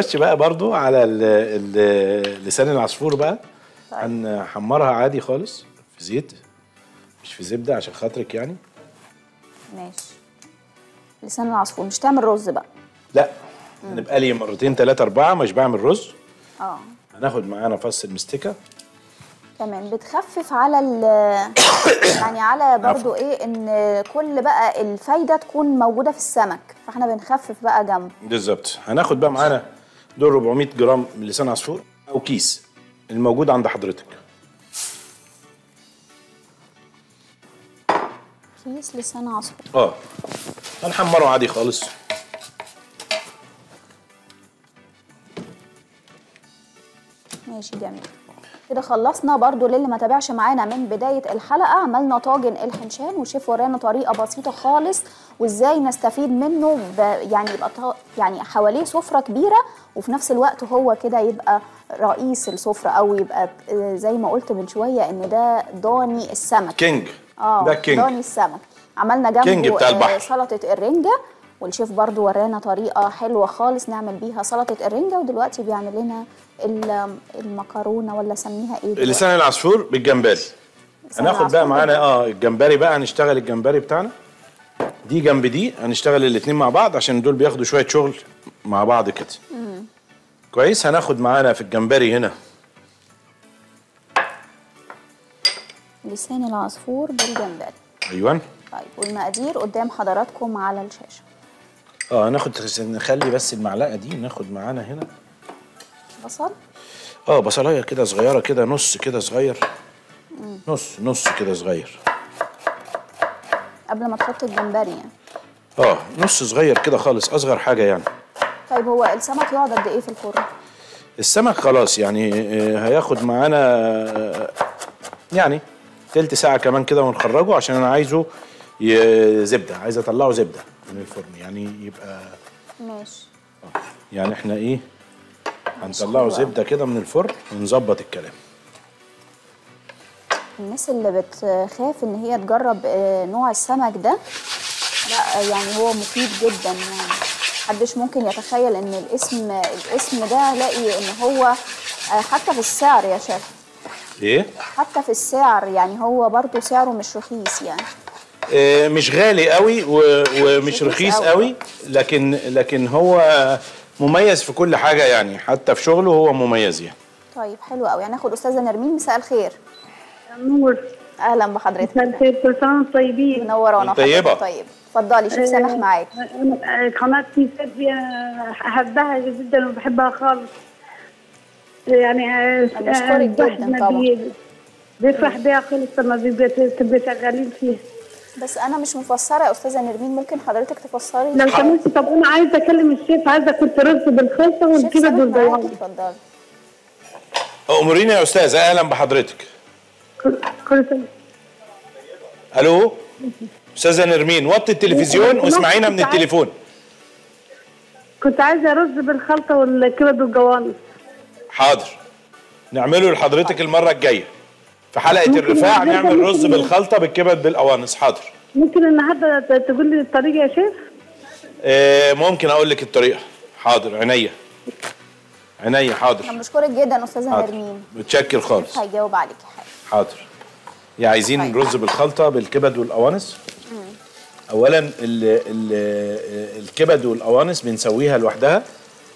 هنخش بقى برضو على ال ال لسان العصفور بقى. طيب. هنحمرها عادي خالص في زيت مش في زبدة عشان خاطرك يعني. ماشي. لسان العصفور مش تعمل رز بقى؟ لا. نبقى لي مرتين ثلاثة أربعة مش بعمل رز. آه. هناخد معانا فص المستكة. تمام. بتخفف على ال يعني على برضو إيه إن كل بقى الفايدة تكون موجودة في السمك. فإحنا بنخفف بقى جنبه. بالظبط. هناخد بقى معانا دول 400 جرام لسان عصفور أو كيس الموجود عند حضرتك. كيس لسان عصفور. آه. هنحمره عادي خالص. ماشي جميل. كده خلصنا برضو للي ما تابعش معانا من بداية الحلقة. عملنا طاجن الحنشان وشيف ورانا طريقة بسيطة خالص. وإزاي نستفيد منه. يعني يبقى. يعني حواليه سفرة كبيرة وفي نفس الوقت هو كده يبقى رئيس السفرة أو يبقى زي ما قلت من شوية إن ده ضاني السمك king آه ده king ضاني السمك عملنا جنبه بتاع آه، البحر. سلطة الرنجة والشيف برضو ورانا طريقة حلوة خالص نعمل بيها سلطة الرنجة ودلوقتي بيعمل لنا ال- المكرونة ولا سميها إيه دلوقتي؟ لسان العصفور بالجمبري هناخد بقى معانا آه الجمبري بقى هنشتغل الجمبري بتاعنا دي جنب دي هنشتغل الاتنين مع بعض عشان دول بياخدوا شوية شغل مع بعض كده. كويس؟ هناخد معانا في الجمبري هنا. لسان العصفور بالجمبري. أيوه طيب والمقادير قدام حضراتكم على الشاشة. آه هناخد نخلي بس المعلقة دي ناخد معانا هنا. بصل؟ آه بصلاية كده صغيرة كده نص كده صغير. نص نص كده صغير. قبل ما تحط الجمبري يعني آه نص صغير كده خالص أصغر حاجة يعني طيب هو السمك يقعد قد إيه في الفرن؟ السمك خلاص يعني آه، هياخد معانا آه، يعني تلت ساعة كمان كده ونخرجه عشان أنا عايزه زبدة عايز أطلعه زبدة من الفرن يعني يبقى ماشي يعني إحنا إيه هنطلعه. زبدة كده من الفرن ونظبط الكلام الناس اللي بتخاف إن هي تجرب آه، نوع السمك ده لا يعني هو مفيد جدا يعني. محدش ممكن يتخيل إن الاسم الاسم ده الاقي إن هو آه، حتى في السعر يا شيف إيه؟ حتى في السعر يعني هو برضو سعره مش رخيص يعني. آه، مش غالي قوي ومش رخيص قوي. قوي لكن لكن هو مميز في كل حاجة يعني. حتى في شغله هو مميز يعني. طيب حلو قوي. هناخد أستاذة نرمين مساء الخير. نور. أهلا بحضرتك. مساء الخير كل طيبين؟ منورانا طيبة. وحضرتك طيب. اتفضلي شوف سامح معاك؟ أنا- قناة سيلفيا أحبها جدا وبحبها خالص. يعني بشكرك جداً الواحد ما طبعاً. بي- بيفرح بيها خالص لما بيبقى تبقى شغالين فيها. بس أنا مش مفسرة. يا أستاذة نرمين ممكن حضرتك تفسري؟ لو سمحت طب أنا عايزة أكلم الشيف عايزة كنت رز بالخلطة شيف والكبد والبياض اتفضلي. أموريني يا أستاذة أهلا بحضرتك. كل ألو؟ استاذه نرمين وطي التلفزيون واسمعينا من التليفون. كنت عايزة رز بالخلطة والكبد والجوانب حاضر. نعمله لحضرتك المرة الجاية. في حلقة الرفاع نعمل رز بالخلطة بالكبد بالقوانص. حاضر. ممكن النهاردة ت- تقول لي الطريقة يا شيف؟ آه ممكن أقول لك الطريقة. حاضر عينيا. عينيا أنا حاضر بشكرك جدا أستاذة حاضر. نرمين متشكر خالص. هيجاوب عليك. حاضر. يا عايزين طيب. رز بالخلطة بالكبد والقوانص اولا ال ال الكبد والقوانص بنسويها لوحدها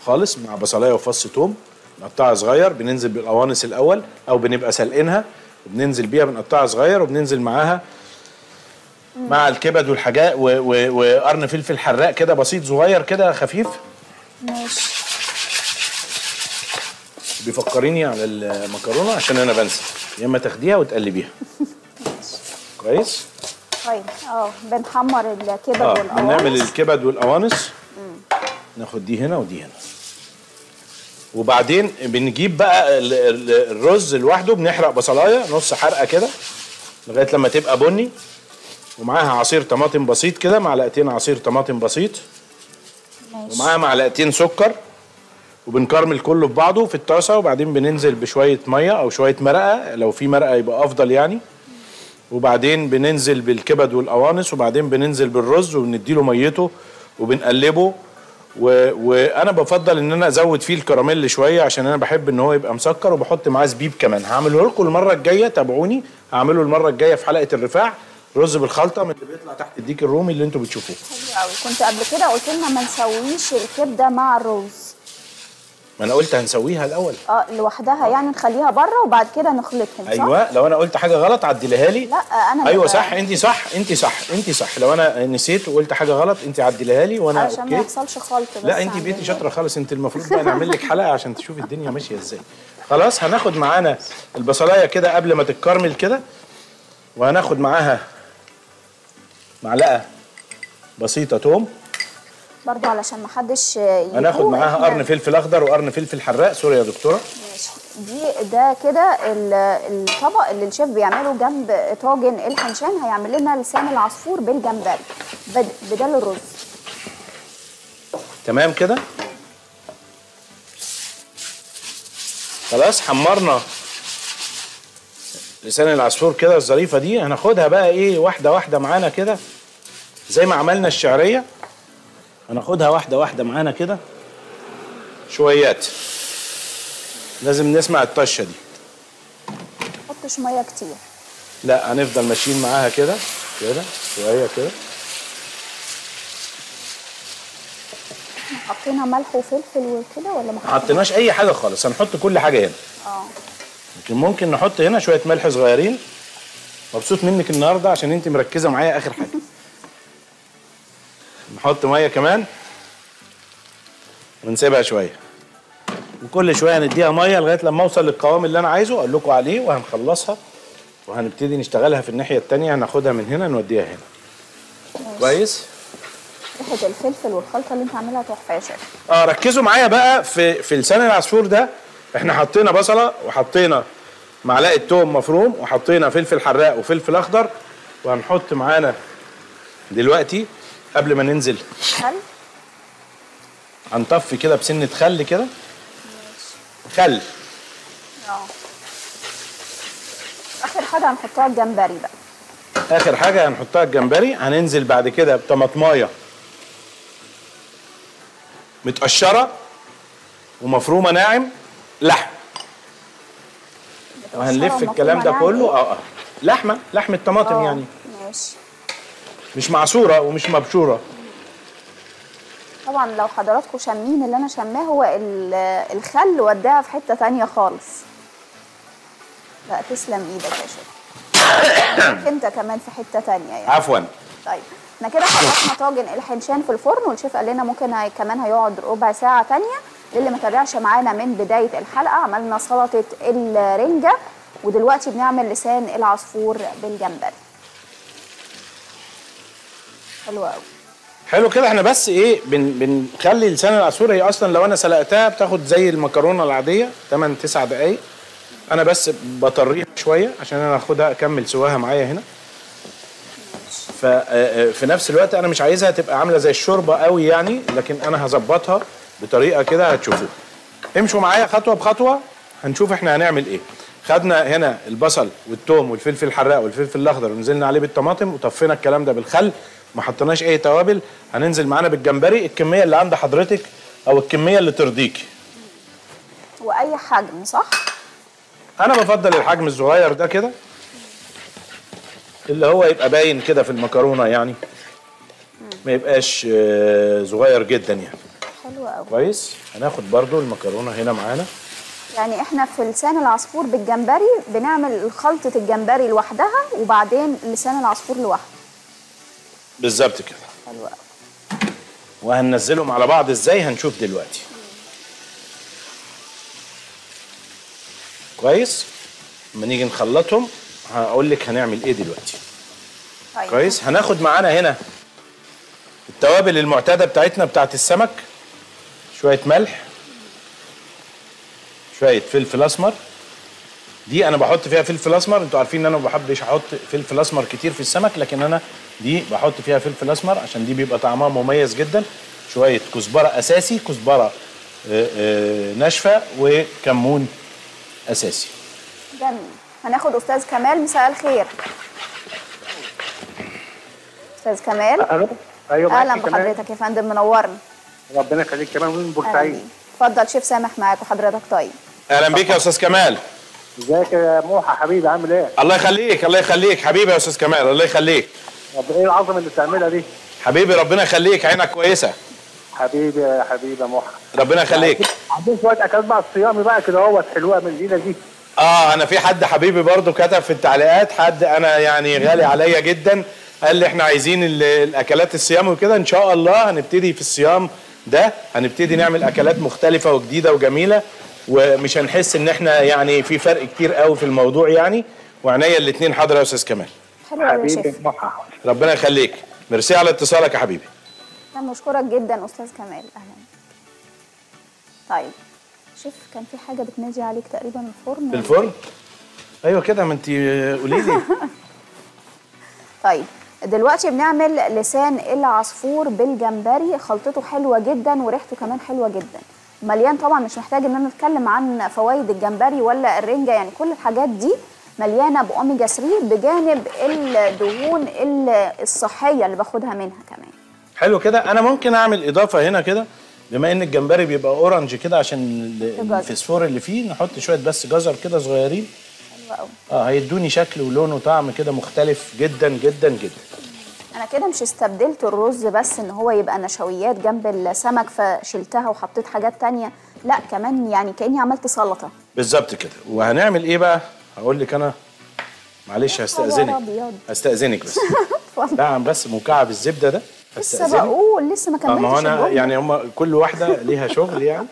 خالص مع بصلاية وفص ثوم نقطعها صغير بننزل بالقوانص الأول أو بنبقى سلقينها وبننزل بيها بنقطعها صغير وبننزل معاها مع الكبد والحاجات وقرن فلفل حراق كده بسيط صغير كده خفيف. ماشي. بيفكريني على المكرونة عشان أنا بنسى. يا إما تاخديها وتقلبيها. كويس؟ طيب. أه بنحمر الكبد آه والقوانص. بنعمل الكبد والقوانص. ناخد دي هنا ودي هنا. وبعدين بنجيب بقى ال- ال- الرز لوحده بنحرق بصلاية نص حرقة كده لغاية لما تبقى بني. ومعاها عصير طماطم بسيط كده معلقتين عصير طماطم بسيط. ماشي. ومعاها معلقتين سكر. وبنكرمل كله في بعضه في الطاسة وبعدين بننزل بشوية مية أو شوية مرقة لو في مرقة يبقى أفضل يعني. وبعدين بننزل بالكبد والقوانص وبعدين بننزل بالرز وبنديله ميته وبنقلبه. و... وأنا بفضل إن أنا أزود فيه الكراميل شوية عشان أنا بحب إن هو يبقى مسكر وبحط معاه زبيب كمان. هعمله لكم المرة الجاية تابعوني. هعمله المرة الجاية في حلقة الرفاع. رز بالخلطة من اللي بيطلع تحت الديك الرومي اللي أنتوا بتشوفوه. حلو قوي كنت قبل كده قلت لنا ما نسويش الكبدة مع الرز. ما أنا قلت هنسويها الأول. آه لوحدها يعني نخليها بره وبعد كده نخلطهم صح؟ أيوه لو أنا قلت حاجة غلط عدلها لي. لا أنا أيوه صح أنت صح أنت صح أنت صح. لو أنا نسيت وقلت حاجة غلط أنت عدلها لي وأنا علشان ما يحصلش خلط بس لا أنت بقيتي ال- شاطرة خالص أنت المفروض بقى نعمل لك حلقة عشان تشوفي الدنيا ماشية إزاي. خلاص هناخد معانا البصلاية كده قبل ما تتكرمل كده وهناخد معاها معلقة بسيطة توم. برضو علشان ما حدش هناخد معاها قرن فلفل أخضر وقرن فلفل حراق. سوري يا دكتوره ماشي. دي ده كده ال- الطبق اللي الشيف بيعمله جنب طاجن الحنشان. هيعمل لنا لسان العصفور بالجمبري. بد- بدل الرز. تمام كده؟ خلاص حمرنا لسان العصفور كده الظريفة دي. هناخدها بقى إيه؟ واحدة واحدة معانا كده زي ما عملنا الشعرية. هناخدها واحدة واحدة معانا كده. شويات. لازم نسمع الطشه دي. حطش ميه كتير. لا هنفضل ماشيين معاها كده كده شوية كده. حطينا ملح وفلفل وكده ولا ما ما حطيناش؟ حطيناش أي حاجة خالص هنحط كل حاجة هنا. آه. لكن ممكن نحط هنا شوية ملح صغيرين. مبسوط منك النهارده عشان أنت مركزة معايا آخر حاجة. نحط مية كمان ونسيبها شوية. وكل شوية نديها مية لغاية لما أوصل للقوام اللي أنا عايزه أقول لكم عليه وهنخلصها وهنبتدي نشتغلها في الناحية التانية. هناخدها من هنا نوديها هنا. كويس؟ ريحه الفلفل والخلطة اللي انت عاملها تحفة يا شيف آه ركزوا معايا بقى في في لسان العصفور ده. إحنا حطينا بصلة وحطينا معلقة توم مفروم وحطينا فلفل حراق وفلفل أخضر. وهنحط معانا دلوقتي قبل ما ننزل. خل. هنطفي كده بسنة خل كده. خل. آه. آخر حاجة هنحطها الجمبري بقى. آخر حاجة هنحطها الجمبري. هننزل بعد كده بطماطماية. متقشرة. ومفرومة ناعم. لحم. وهنلف الكلام ده كله. إيه؟ آه آه. لحمة. لحمة طماطم آه، يعني. ماشي. مش معصورة ومش مبشورة. طبعا لو حضراتكم شامين اللي أنا شاماه هو ال- الخل وداها في حتة تانية خالص. لا تسلم إيدك يا شيخ. أنت كمان في حتة تانية يعني. عفوا. طيب إحنا كده خلصنا طاجن الحنشان في الفرن والشيف قال لنا ممكن هي كمان هيقعد ربع ساعة تانية. للي ما تابعش معانا من بداية الحلقة عملنا سلطة الرنجة ودلوقتي بنعمل لسان العصفور بالجمبري. حلو قوي حلو كده إحنا بس إيه بن بنخلي لسان العصفور هي أصلا لو أنا سلقتها بتاخد زي المكرونة العادية 8 9 دقائق أنا بس بطريها شوية عشان أنا اخدها أكمل سواها معايا هنا. ففي نفس الوقت أنا مش عايزها تبقى عاملة زي الشوربة قوي يعني لكن أنا هظبطها بطريقة كده هتشوفوها. امشوا معايا خطوة بخطوة هنشوف إحنا هنعمل إيه. خدنا هنا البصل والثوم والفلفل الحراق والفلفل الأخضر ونزلنا عليه بالطماطم وطفينا الكلام ده بالخل. ما حطيناش اي توابل هننزل معانا بالجمبري الكمية اللي عند حضرتك أو الكمية اللي ترضيكي. وأي حجم صح؟ أنا بفضل الحجم الصغير ده كده اللي هو يبقى باين كده في المكرونة يعني. ما يبقاش آه، صغير جدا يعني. حلو قوي كويس؟ هناخد برضو المكرونة هنا معانا. يعني إحنا في لسان العصفور بالجمبري بنعمل خلطة الجمبري لوحدها وبعدين لسان العصفور لوحده. بالظبط كده. حلو وهننزلهم على بعض إزاي هنشوف دلوقتي. كويس؟ لما نيجي نخلطهم هقول لك هنعمل إيه دلوقتي. طيب. كويس؟ هناخد معانا هنا التوابل المعتادة بتاعتنا بتاعت السمك شوية ملح شوية فلفل أسمر. دي أنا بحط فيها فلفل أسمر أنتوا عارفين إن أنا ما بحبش أحط فلفل أسمر كتير في السمك لكن أنا دي بحط فيها فلفل أسمر عشان دي بيبقى طعمها مميز جدا. شوية كزبرة أساسي كزبرة آه، آه، ناشفة وكمون أساسي. جميل. هناخد أستاذ كمال مساء الخير. أستاذ كمال؟ ألو. أيوه أهلا. بحضرتك يا فندم منورنا ربنا يخليك كمان من أهلا. بورسعيد. اتفضل شيف سامح معاك وحضرتك طيب. أهلا بيك يا أستاذ كمال. إزيك يا موحى حبيبي عامل إيه؟ الله يخليك الله يخليك حبيبي يا أستاذ كمال الله يخليك. طب إيه العظمة اللي بتعملها دي؟ حبيبي ربنا يخليك. عينك كويسة. حبيبي يا حبيبي يا موحى ربنا يخليك. عندنا شوية أكلات بقى الصيامي بقى كده أهوت حلوة من الايده دي. آه أنا في حد حبيبي برضو كتب في التعليقات حد أنا يعني غالي عليا جدا قال لي إحنا عايزين ال- الأكلات الصيام وكده إن شاء الله هنبتدي في الصيام ده هنبتدي نعمل أكلات مختلفة وجديدة وجميلة ومش هنحس إن إحنا يعني في فرق كتير قوي في الموضوع يعني. وعينيا الاثنين حاضر يا أستاذ كمال. يا حبيبي يا ربنا يخليك. ميرسي على اتصالك يا حبيبي. أنا بشكرك جدا أستاذ كمال. أهلا. طيب شيف كان في حاجة بتنادي عليك تقريبا الفرن؟ الفرن؟ أيوه كده ما انت قولي لي طيب دلوقتي بنعمل لسان العصفور بالجمبري. خلطته حلوة جدا وريحته كمان حلوة جدا. مليان طبعا مش محتاج إن أنا أتكلم عن فوائد الجمبري ولا الرنجة يعني كل الحاجات دي مليانة باوميجا 3 بجانب الدهون ال- الصحية اللي باخدها منها كمان. حلو كده. أنا ممكن أعمل إضافة هنا كده. بما إن الجمبري بيبقى orange كده عشان. الفسفور اللي فيه نحط شوية بس جزر كده صغيرين. حلوة قوي آه هيدوني شكل ولون وطعم كده مختلف جدا جدا جدا. أنا كده مش استبدلت الرز بس إن هو يبقى نشويات جنب السمك فشلتها وحطيت حاجات تانية. لا كمان يعني كأني عملت سلطة. بالظبط كده. وهنعمل إيه بقى؟ هقول لك أنا معلش أبيض. هستأذنك بس. نعم بس مكعب الزبدة ده. لسه بقول لسه ما كملتش ما هو أنا. يعني هم كل واحدة ليها شغل يعني.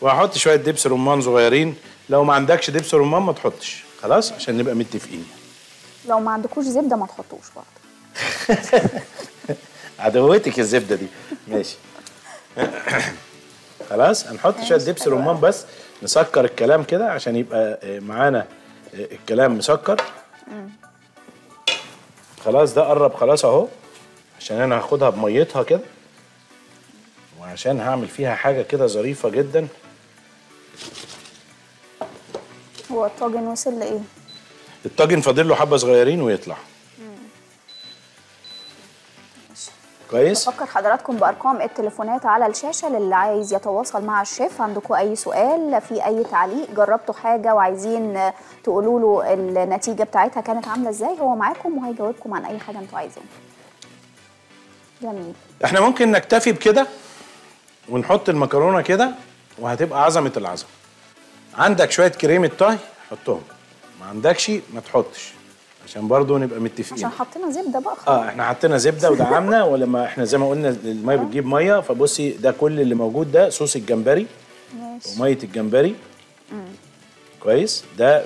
وهحط شوية دبس رمان صغيرين. لو ما عندكش دبس رمان ما تحطش. خلاص؟ عشان نبقى متفقين. لو ما عندكوش زبدة ما تحطوش برضه. عدوتك الزبدة دي. ماشي. خلاص؟ هنحط شوية دبس رمان بس. نسكر الكلام كده عشان يبقى آه، معانا آه، الكلام مسكر. خلاص ده قرب خلاص اهو عشان أنا هاخدها بميتها كده وعشان هعمل فيها حاجة كده ظريفة جدا. هو الطاجن وصل لإيه؟ الطاجن فاضل له حبة صغيرين ويطلع. كويس. بفكر حضراتكم بأرقام التليفونات على الشاشة للي عايز يتواصل مع الشيف. عندكم أي سؤال في أي تعليق جربتوا حاجة وعايزين تقولوا له النتيجة بتاعتها كانت عاملة إزاي هو معاكم وهيجاوبكم عن أي حاجة أنتوا عايزينها جميل. إحنا ممكن نكتفي بكده ونحط المكرونة كده وهتبقى عظمة العظمه عندك شوية كريمة طهي حطهم. ما عندكش ما تحطش. عشان برضو نبقى متفقين. عشان حطينا زبدة بقى خلاص. آه إحنا حطينا زبدة ودعمنا ولما إحنا زي ما قلنا المية بتجيب مية فبصي ده كل اللي موجود ده صوص الجمبري ماشي. ومية الجمبري. كويس؟ ده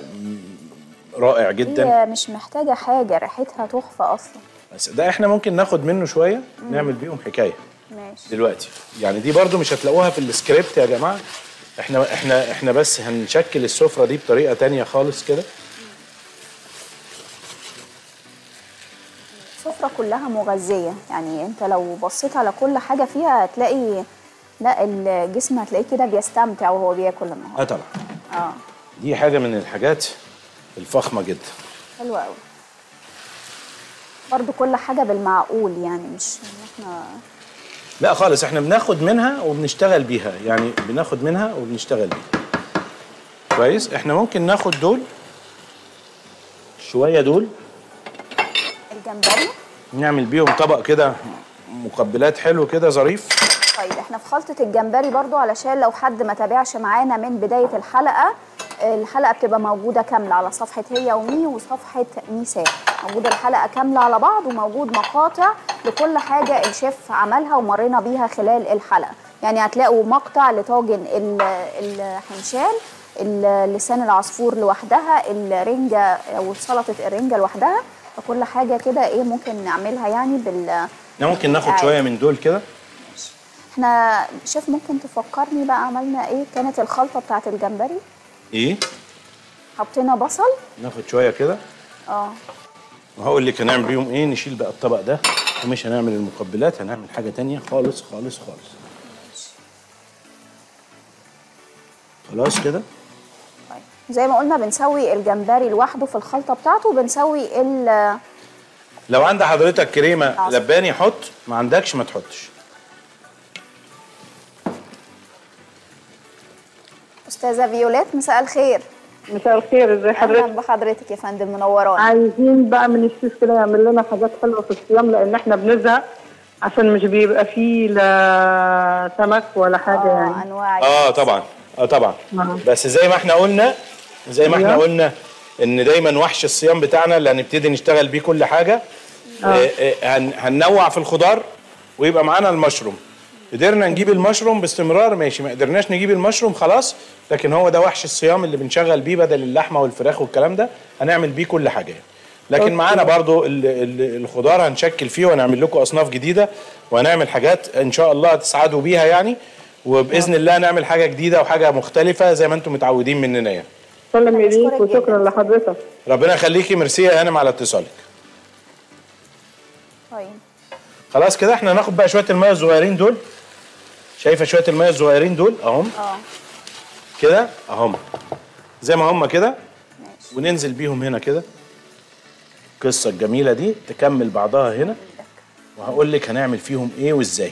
رائع جدا. هي مش محتاجة حاجة ريحتها تحفة أصلا. بس ده إحنا ممكن ناخد منه شوية نعمل بيهم حكاية. ماشي. دلوقتي. يعني دي برضو مش هتلاقوها في السكريبت يا جماعة. إحنا إحنا إحنا بس هنشكل السفرة دي بطريقة تانية خالص كده. السفرة كلها مغذية. يعني انت لو بصيت على كل حاجة فيها هتلاقي لا الجسم هتلاقيه كده بيستمتع وهو بياكل آه النهارده طبعا. آه. دي حاجة من الحاجات الفخمة جدا. حلوة قوي برضو كل حاجة بالمعقول يعني مش إحنا لا خالص إحنا بناخد منها وبنشتغل بيها. يعني بناخد منها وبنشتغل بيها. كويس؟ إحنا ممكن ناخد دول شوية دول. الجمبري. نعمل بيهم طبق كده مقبلات حلو كده ظريف. طيب إحنا في خلطة الجمبري برضو علشان لو حد ما تابعش معانا من بداية الحلقة الحلقة بتبقى موجودة كاملة على صفحة هي ومي وصفحة ميساء. موجودة الحلقة كاملة على بعض وموجود مقاطع لكل حاجة الشيف عملها ومرينا بيها خلال الحلقة. يعني هتلاقوا مقطع لطاجن ال- الحنشال ال- لسان العصفور لوحدها الرنجة أو سلطة الرنجة لوحدها فكل حاجة كده إيه ممكن نعملها يعني بال إحنا ممكن ناخد عادي. شوية من دول كده؟ إحنا شيف ممكن تفكرني بقى عملنا إيه؟ كانت الخلطة بتاعت الجمبري. إيه؟ حطينا بصل. ناخد شوية كده؟ آه. وهقول لك هنعمل بيهم إيه؟ نشيل بقى الطبق ده. ومش هنعمل المقبلات هنعمل حاجة تانية خالص خالص خالص. خلاص كده؟ زي ما قلنا بنسوي الجمبري لوحده في الخلطة بتاعته وبنسوي ال- لو عند حضرتك كريمة عظم. لباني حط ما عندكش ما تحطش. أستاذة فيولات مساء الخير. مساء الخير ازي أهلا حضرتك؟ بحضرتك يا فندم منورانا عايزين بقى من الشيف كده يعمل لنا حاجات حلوة في الصيام لأن إحنا بنزهق عشان مش بيبقى فيه لا سمك ولا حاجة آه يعني. أنواع. آه طبعا. آه طبعا. آه. بس زي ما إحنا قلنا زي ما إحنا أيوة. قلنا إن دايما وحش الصيام بتاعنا اللي هنبتدي نشتغل بيه كل حاجة آه. آه هن هننوع في الخضار ويبقى معانا المشروم قدرنا نجيب المشروم باستمرار ماشي ما قدرناش نجيب المشروم خلاص لكن هو ده وحش الصيام اللي بنشغل بيه بدل اللحمة والفراخ والكلام ده هنعمل بيه كل حاجة يعني. لكن معانا برضو ال- ال- الخضار هنشكل فيه وهنعمل لكم أصناف جديدة وهنعمل حاجات إن شاء الله تسعدوا بيها يعني وبإذن الله نعمل حاجة جديدة وحاجة مختلفة زي ما أنتم متعودين مننا يعني سلم ايديك وشكرا. لحضرتك. ربنا يخليكي ميرسي يا هانم على اتصالك. طيب. خلاص كده إحنا هناخد بقى شوية المية الصغيرين دول. شايفة شوية المية الصغيرين دول؟ اهم آه. كده؟ اهم زي ما هم كده. وننزل بيهم هنا كده. القصة الجميله دي تكمل بعضها هنا. وهقول لك هنعمل فيهم إيه وإزاي.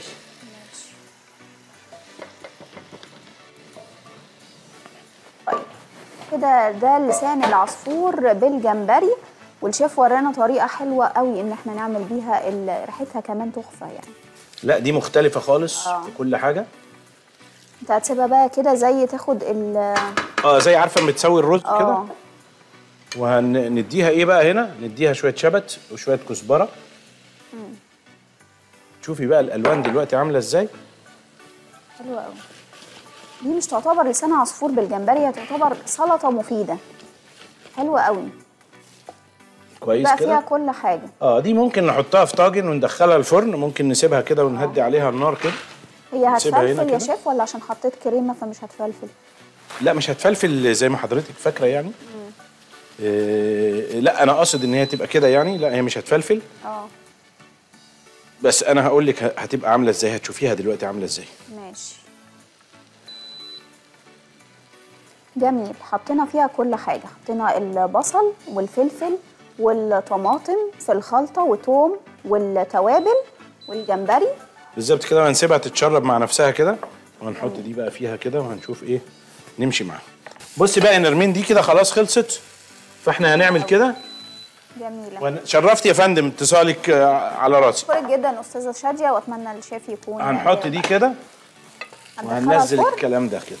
كده ده لسان العصفور بالجمبري والشيف ورانا طريقة حلوة قوي إن إحنا نعمل بيها ريحتها كمان تحفة يعني. لا دي مختلفة خالص آه. في كل حاجة. أنت هتسيبها بقى كده زي تاخد ال آه زي عارفة لما تسوي الرز كده؟ آه وهنديها إيه بقى هنا؟ نديها شوية شبت وشوية كزبرة. شوفي بقى الألوان دلوقتي عاملة إزاي. حلوة قوي دي مش تعتبر لسان عصفور بالجمبري هي تعتبر سلطة مفيدة. حلوة قوي. كويس بقى فيها كده كل حاجة. آه دي ممكن نحطها في طاجن وندخلها الفرن ممكن نسيبها كده ونهدي عليها النار كده. هي هتفلفل يا. شيف ولا عشان حطيت كريمه فمش هتفلفل؟ لا مش هتفلفل زي ما حضرتك فاكرة يعني. إيه لا أنا قاصد إن هي تبقى كده يعني. لا هي مش هتفلفل. آه. بس أنا هقول لك هتبقى عاملة إزاي هتشوفيها دلوقتي عاملة إزاي. ماشي. جميل. حطينا فيها كل حاجة. حطينا البصل والفلفل والطماطم في الخلطة وتوم والتوابل والجمبري. بالظبط كده وهنسيبها تتشرب مع نفسها كده. وهنحط دي بقى فيها كده وهنشوف إيه نمشي معاها. بصي بقى نرمين دي كده خلاص خلصت. فإحنا هنعمل كده. جميلة. وهن- شرفتي يا فندم اتصالك آه، على راسي. شكرا جدا أستاذة شادية وأتمنى الشيف يكون هنحط دي كده وهننزل. الكلام ده كده.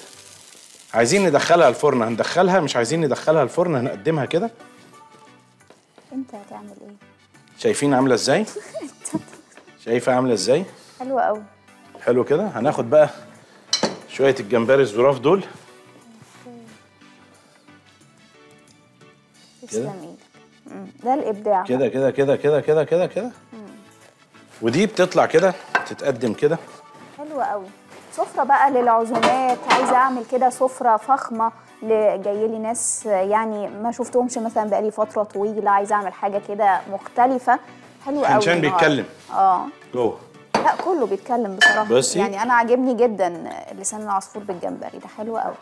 عايزين ندخلها الفرن هندخلها مش عايزين ندخلها الفرن هنقدمها كده. أنت هتعمل إيه؟ شايفين عاملة إزاي؟ شايفة عاملة إزاي؟ حلوة أوي حلو كده. هناخد بقى شوية الجمبري الظراف دول. مم، ده الإبداع. كده كده كده كده كده كده كده. ودي بتطلع كده تتقدم كده. حلوة قوي. سفرة بقى للعزومات. عايزة أعمل كده سفرة فخمة ل- جاي لي ناس يعني ما شفتهمش مثلا بقالي فترة طويلة. عايزة أعمل حاجة كده مختلفة. حلوة قوي النهاردة. بيتكلم. آه. جوه. لا كله بيتكلم بصراحة. بصي. يعني أنا عاجبني جدا لسان العصفور بالجمبري. ده حلو قوي.